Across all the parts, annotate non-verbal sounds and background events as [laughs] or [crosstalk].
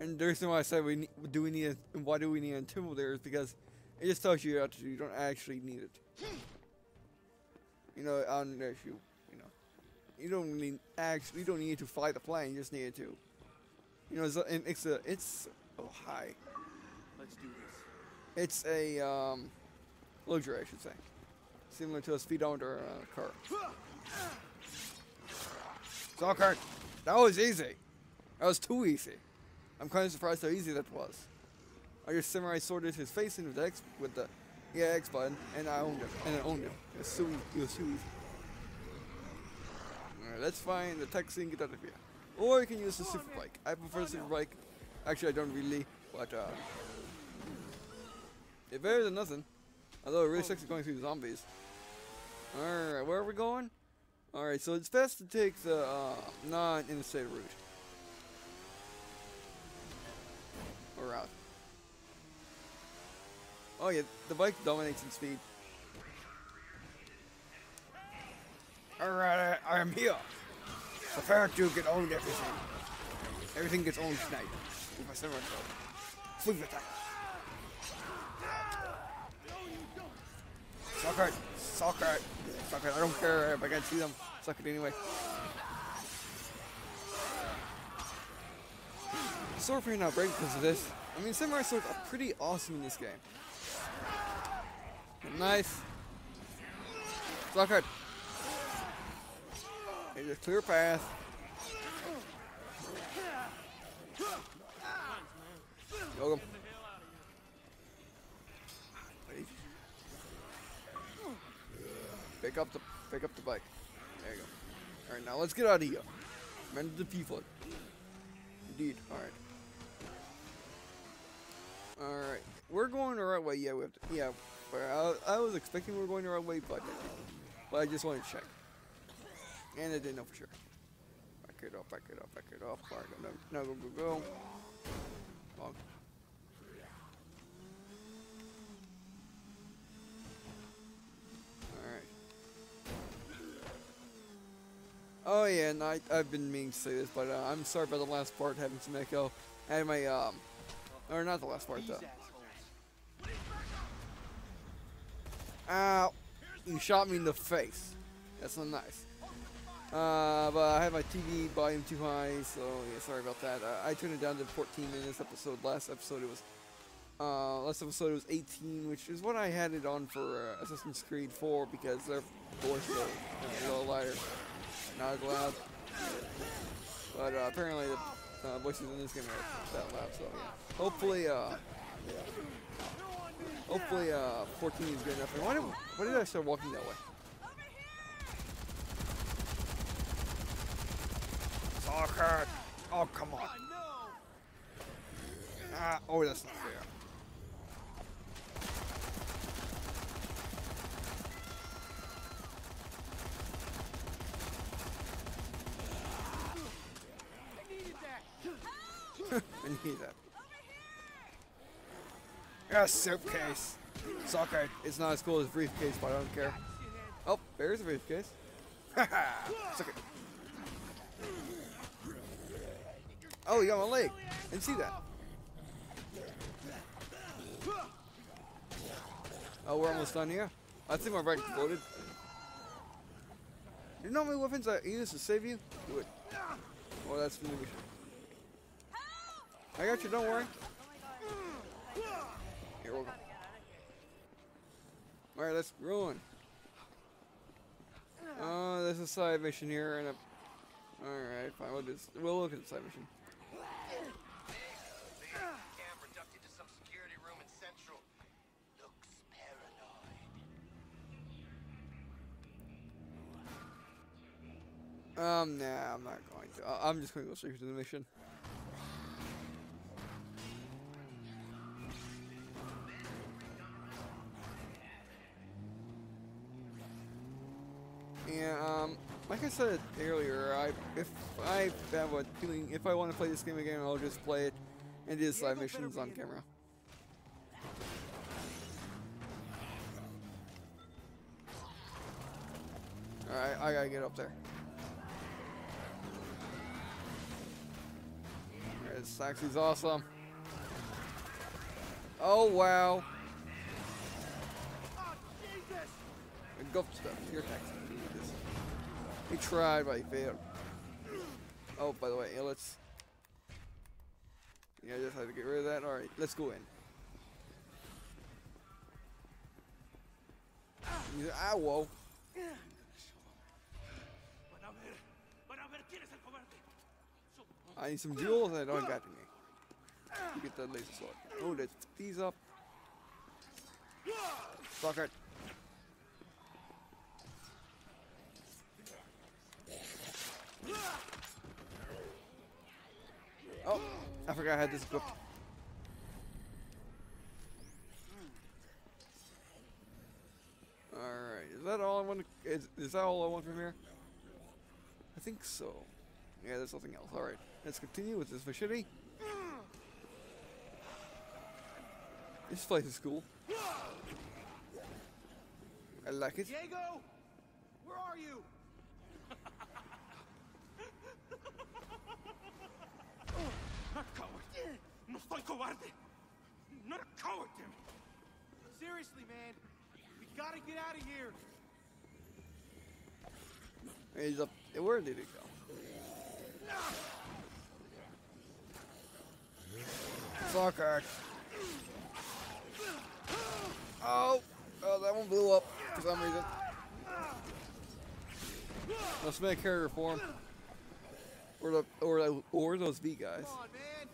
And the reason why I said we need, do we need a, why do we need a intimidator there is because it just tells you that you don't actually need it. You know, unless you, you know, you don't need actually you don't need to fly the plane. You just need to, you know, it's a, it's a it's oh hi, Let's do this. it's a um, luxury I should say, similar to a speedometer uh, car. Soccer, that was easy. That was too easy. I'm kind of surprised how easy that was. I just samurai sorted his face into the X with the yeah X button, and I owned him, and I owned him. It was so easy. It was too easy. Alright, let's find the taxi and get out of here. Or you can use the super bike. I prefer the super bike. Actually, I don't really, but uh, it's better than nothing. Although it really sucks going through zombies. Alright, where are we going? Alright, so it's best to take the uh, non-interstate route. Or route. Oh yeah, the bike dominates in speed. Alright, I, I am here. Prepare to get owned everything. Everything gets owned tonight. With my samurai sword. Sleep attack. Suck it. Suck it. Suck it. I don't care if I can't see them. Suck it anyway. Sword may not break because of this. I mean, samurai swords are pretty awesome in this game. Nice. Suck it. It's a clear path. Wait. Pick up the pick up the bike. There you go. Alright, now let's get out of here. Mend the people. Indeed. Alright. Alright. We're going the right way, yeah, we have to yeah. I, I was expecting we were going the right way, but but I just wanted to check. And I didn't know for sure. Back it up, back it up, back it up. Alright, no, no, go, go, go. Long. Alright. Oh yeah, and I, I've been meaning to say this, but uh, I'm sorry about the last part having some echo. I had my, um, or not the last part though. Ow! You shot me in the face. That's not nice. Uh, but I have my TV volume too high, so yeah, sorry about that. Uh, I turned it down to 14 minutes episode. Last episode it was, uh, last episode it was 18, which is what I had it on for uh, Assassin's Creed 4 because was uh, a little lighter, not as loud. But uh, apparently the uh, voices in this game are that loud, so yeah. Hopefully, uh, hopefully uh, 14 is good enough. And why did, why did I start walking that way? Soccer! Oh, come on. Ah, oh, that's not fair. [laughs] I need that. Yeah, suitcase. Soccer. It's not as cool as briefcase, but I don't care. Oh, there's a briefcase. Haha. Oh, you got my leg. Didn't see that. Oh, we're almost done here. I think my right exploded. You know how many weapons I use to save you? Do it. Oh, that's movie. I got you, don't worry. Here, we'll go. Alright, let's ruin. Oh, there's a side mission here and a. Alright, fine. We'll, just, we'll look at the side mission. Camp abducted to some security room in Central. Looks paranoid. Um, nah, I'm not going to. I'm just going to go straight to the mission. Yeah, um, like I said earlier, I if I have a feeling if I want to play this game again, I'll just play it and do the side missions on camera. Alright, I gotta get up there. Alright, This actually awesome. Oh wow. Go stuff. Your taxi. He tried, but he failed. Oh, by the way, yeah, let's. Yeah, I just had to get rid of that. All right, let's go in. Ah, whoa. I need some jewels I don't got any. Get the laser sword. Oh, let's these up. Fuck it. Oh, I forgot I had this equipped. Alright, is that all I want to, is, is that all I want from here? I think so. Yeah, there's nothing else. Alright, let's continue with this machete. This place is cool. I like it. Diego, where are you? Not coward. No soy cobarde. Not a coward, damn it. Seriously, man. We gotta get out of here. He's up. Where did it go? Fuck it. Oh, oh, that one blew up for some reason. Let's make carrier form. Or the or the, or those V guys. Come on, man.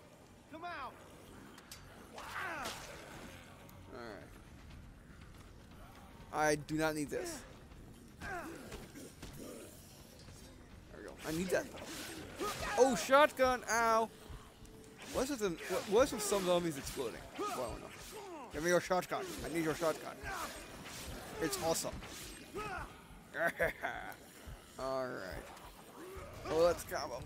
Come out. All right. I do not need this. There we go. I need that. Oh, shotgun! Ow! What's with the, what- what's with some zombies exploding? Well, I. Give me your shotgun. I need your shotgun. It's awesome. [laughs] All right. Oh, let's combo.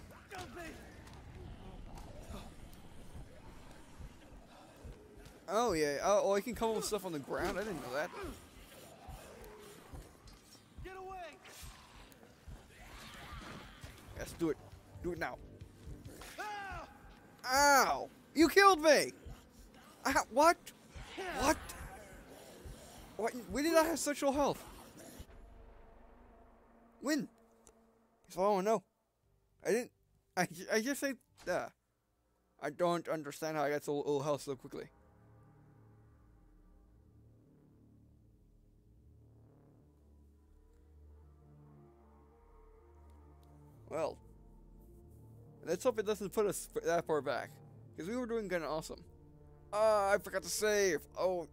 Oh yeah. Oh, oh, I can come up with stuff on the ground. I didn't know that. Get away. Yes, do it. Do it now. Ow! You killed me! Ah, what? What? What? When did I have such low health? When? All I to know. I didn't. I, I just say. Uh, I don't understand how I got so low health so quickly. Well, let's hope it doesn't put us that far back. Because we were doing kind of awesome. Ah, I forgot to save. Oh,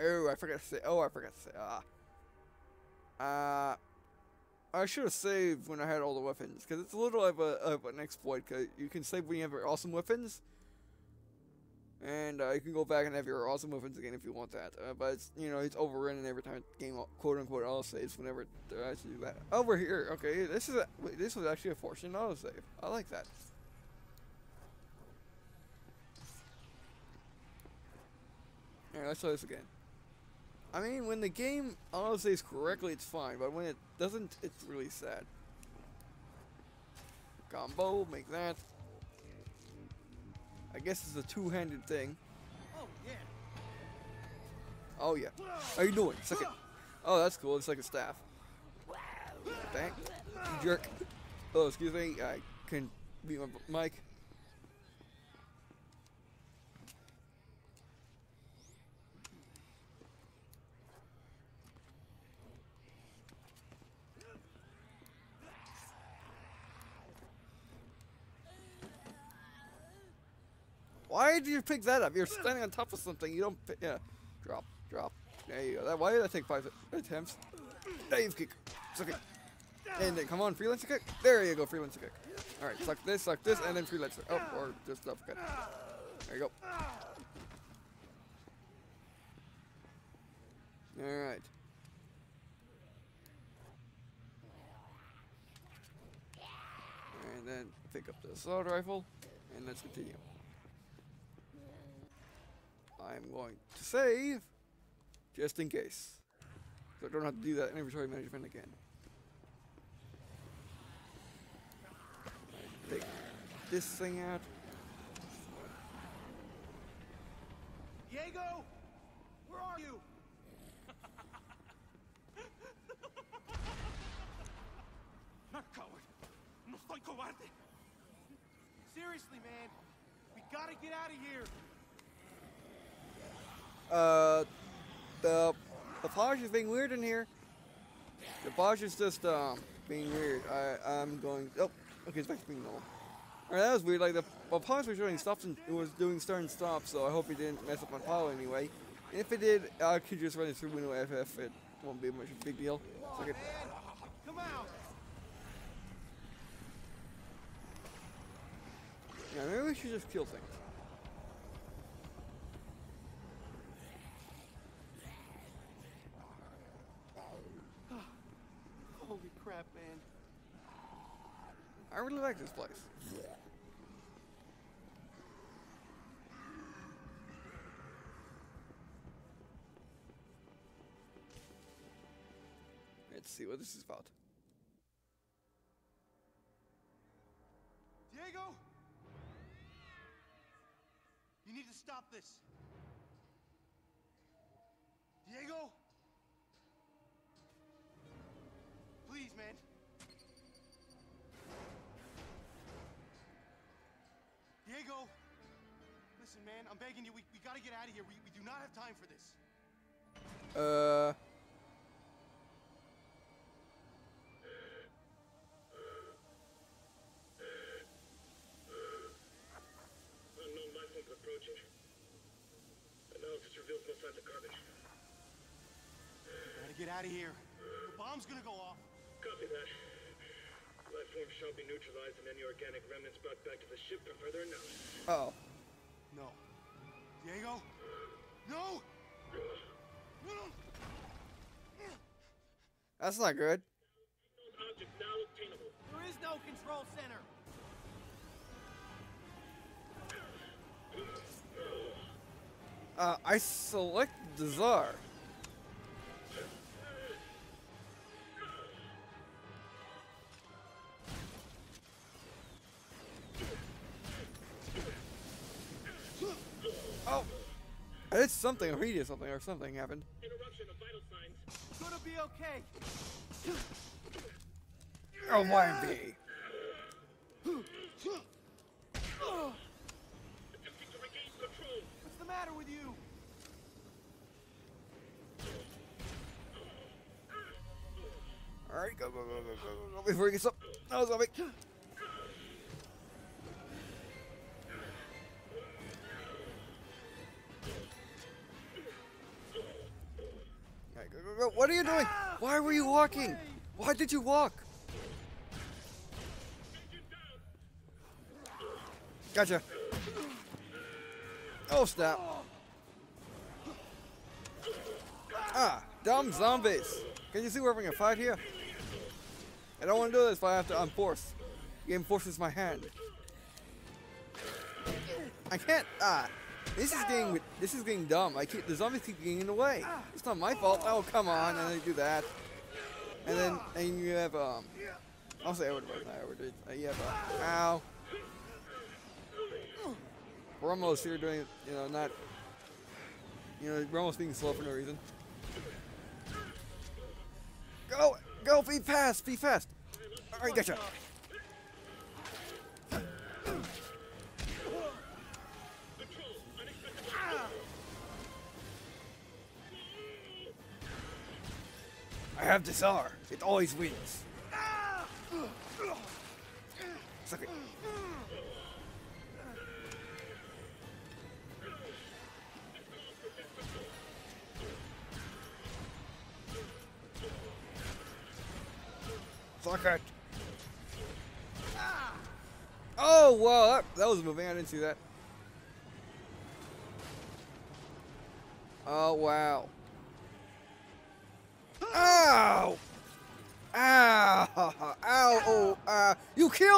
oh, I forgot to save. Oh, I forgot to save. Ah. Uh, I should have saved when I had all the weapons. Because it's a little of, a, of an exploit. Because you can save when you have awesome weapons. And uh, you can go back and have your awesome weapons again if you want that. Uh, but it's, you know, it's overrunning every time game quote unquote auto saves whenever to do that. Over here, okay, this is a, wait, this was actually a fortune auto save. I like that. Alright, let's try this again. I mean, when the game auto saves correctly, it's fine, but when it doesn't, it's really sad. Combo, make that. I guess it's a two-handed thing. Oh, yeah. Oh yeah. How you doing? It. Oh, that's cool. It's like a staff. You jerk. Oh, excuse me. I can mute my mic. Why did you pick that up? You're standing on top of something. You don't pick. Yeah. Drop. Drop. There you go. That, why did I take five attempts? Dave kick. Suck it. And then come on, freelancer kick. There you go, freelancer kick. All right, suck this, suck this, and then freelancer. Oh, or just uppercut. There you go. All right. And then pick up the assault rifle, and let's continue. I'm going to save, just in case. So I don't have to do that inventory management again. Alright, Take this thing out. Diego! Where are you? [laughs] Not a coward. No soy cobarde. Seriously, man. We gotta get out of here. Uh, the the polish is being weird in here. The polish is just um being weird. I I'm going. Oh, okay, it's back to being normal. Alright, that was weird. Like the, the polish was doing stops and it was doing start and stop. So I hope it didn't mess up my file anyway. If it did, I could just run it through Windows FF. It won't be much of a big deal. So I on, could- Come out. yeah, maybe we should just kill things. Holy crap, man. I really like this place. Let's see what this is about. Diego! You need to stop this. Man, I'm begging you, we, we gotta get out of here. We, we do not have time for this. Uh. Unknown life approaching. Analysis reveals no signs of garbage. Gotta get out of here. The bomb's gonna go off. Copy that. Life forms shall be neutralized and any organic remnants brought back to the ship for further analysis. Oh. No. Diego? No! No! That's not good. Those objects now obtainable. There is no control center. Uh, I select the czar. Something, or he did something, or something happened. Interruption of vital signs. Gonna be okay. Oh my be. Attempting to regain control. What's the matter with you? All right, go, go, go, go, go, go, before he gets up. No, zombie. What are you doing? Why were you walking? Why did you walk? Gotcha. Oh, snap. Ah, dumb zombies. Can you see where we're having a fight here? I don't want to do this, but I have to unforce. Game forces my hand. I can't. Ah, this is getting this is getting dumb. I keep the zombies keep getting in the way. It's not my fault. Oh come on, and then you do that, and then and you have um. I'll say I would have I would uh, You have a ow. We're almost here doing you know not. You know we're almost being slow for no reason. Go! Go! Be fast! Be fast! Alright, gotcha! Have this R. It always wins. Suck it. Suck it. Oh, wow, that, that was moving. I didn't see that. Oh, wow.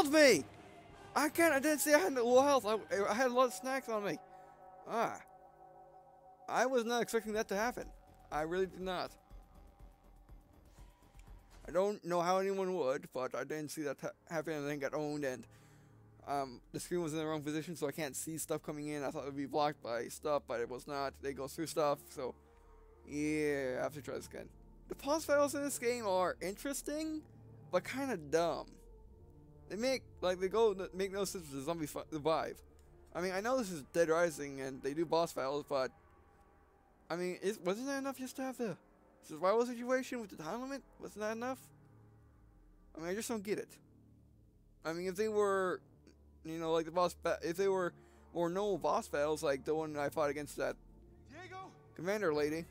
Killed me! I can't, I didn't see I had low health. I, I had a lot of snacks on me. Ah. I was not expecting that to happen. I really did not. I don't know how anyone would, but I didn't see that ha- happen and then got owned and um, the screen was in the wrong position, so I can't see stuff coming in. I thought it would be blocked by stuff, but it was not. They go through stuff, so yeah, I have to try this again. The boss battles in this game are interesting, but kind of dumb. They make like they go make no sense with the zombie fi- revive. I mean, I know this is Dead Rising and they do boss battles, but I mean, is, wasn't that enough just to have the survival situation with the time limit? Wasn't that enough? I mean, I just don't get it. I mean, if they were, you know, like the boss, ba- if they were more normal boss battles, like the one I fought against that Diego, commander lady,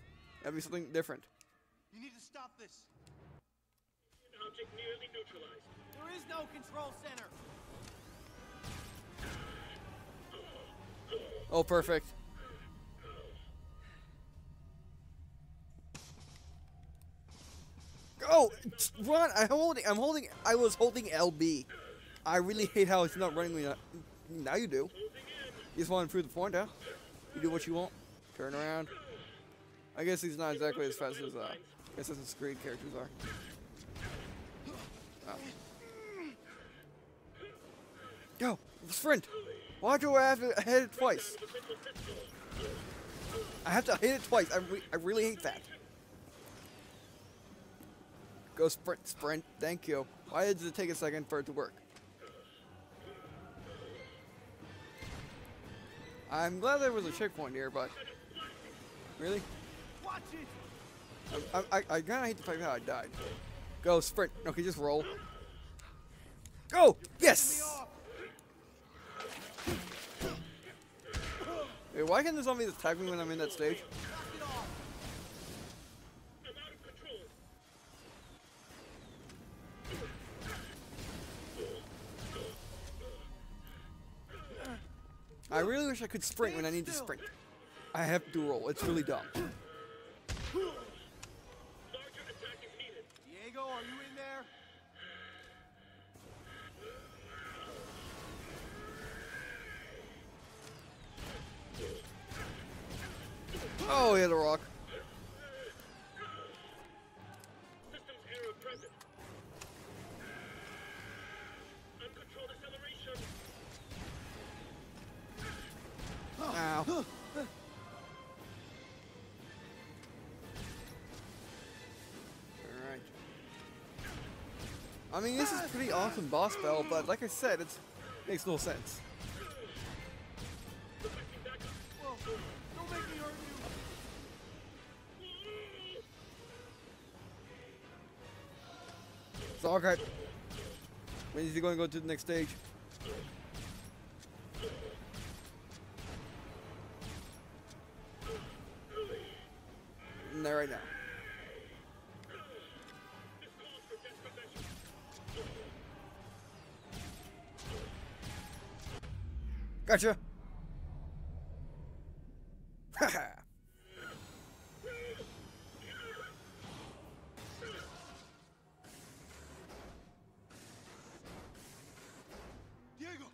that'd be something different. you need to stop this. Object nearly neutralized. There is no control center. Oh, perfect. Go, run! I'm holding. I'm holding. I was holding LB. I really hate how it's not running. Now, now you do. You just want to prove the point, huh? You do what you want. Turn around. I guess he's not exactly as fast as uh, Assassin's Creed characters are. Oh. Go, sprint. Why do I have to hit it twice? I have to hit it twice. I, re- I really hate that. Go sprint, sprint. Thank you. Why did it take a second for it to work? I'm glad there was a checkpoint here, but really. I, I, I kind of hate the fact that I died. Go sprint. Okay, just roll. Go. Yes. Wait, why can't the zombies attack me when I'm in that stage? I really wish I could sprint when I need to sprint. I have to roll. It's really dumb. I mean, this is pretty awesome boss battle, but like I said, it makes no sense. Whoa. Don't make me hurt you. It's all okay. When is he going to go to the next stage? There right now. Gotcha. Diego.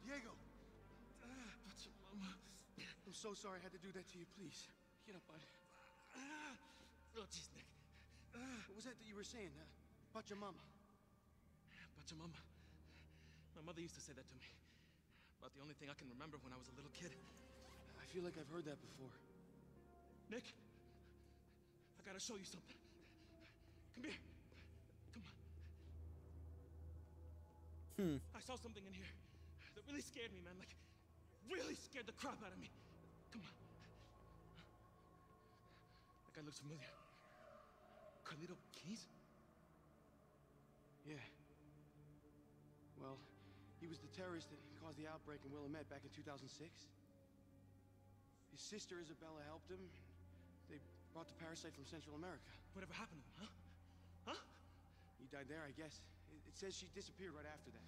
Diego. What's your mama? I'm so sorry I had to do that to you. Please get up, bud. Oh, jeez, Nick. What was that that you were saying uh, about your mama? About your mama. My mother used to say that to me. About the only thing I can remember when I was a little kid. I feel like I've heard that before. Nick, I gotta show you something. Come here. Come on. Hmm. I saw something in here that really scared me, man. Like, really scared the crap out of me. Come on. That guy looks familiar. Carlito Keyes? Yeah. Well, he was the terrorist that caused the outbreak in Willamette back in 2006. His sister Isabela helped him. They brought the parasite from Central America. Whatever happened to him, huh? Huh? He died there, I guess. It, it says she disappeared right after that.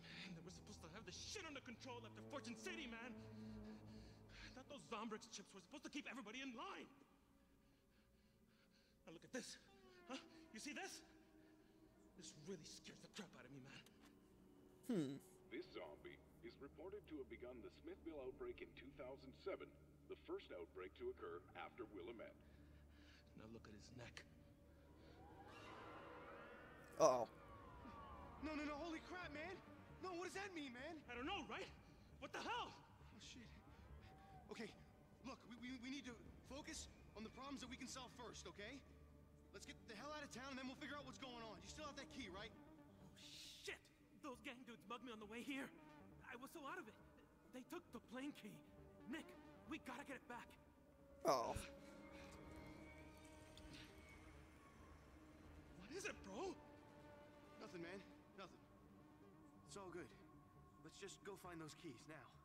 Man, they were supposed to have the shit under control after Fortune City, man. Thought those Zombrex chips were supposed to keep everybody in line. Now look at this. Huh? You see this? This really scares the crap out of me, man. Hmm. This zombie is reported to have begun the Smithville outbreak in 2007, the first outbreak to occur after Willamette. Now look at his neck. Uh oh. No, no, no, holy crap, man! No, what does that mean, man? I don't know, right? What the hell? Oh, shit. Okay, look, we, we, we need to focus on the problems that we can solve first, okay? Let's get the hell out of town and then we'll figure out what's going on. You still have that key, right? Shit! Those gang dudes mugged me on the way here. I was so out of it. They took the plane key. Nick, we gotta get it back. Oh. What is it, bro? Nothing, man. Nothing. It's all good. Let's just go find those keys now.